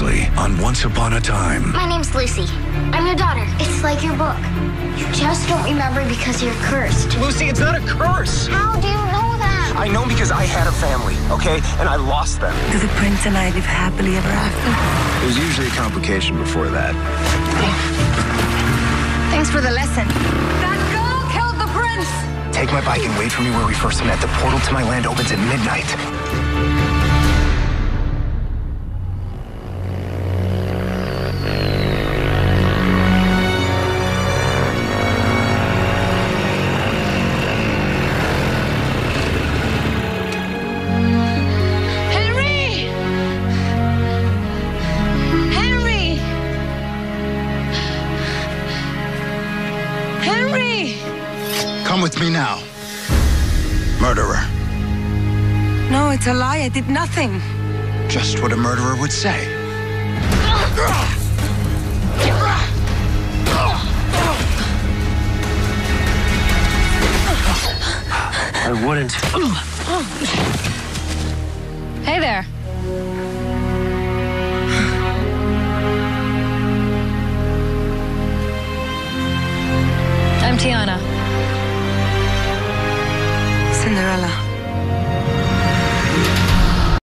Previously on Once Upon a Time. My name's Lucy. I'm your daughter. It's like your book. You just don't remember because you're cursed. Lucy, it's not a curse. How do you know that? I know because I had a family, okay? And I lost them. Do the prince and I live happily ever after? There's usually a complication before that. Thanks for the lesson. That girl killed the prince! Take my bike and wait for me where we first met. The portal to my land opens at midnight. Henry! Come with me now. Murderer. No, it's a lie. I did nothing. Just what a murderer would say. I wouldn't. Hey there. Tiana. Cinderella.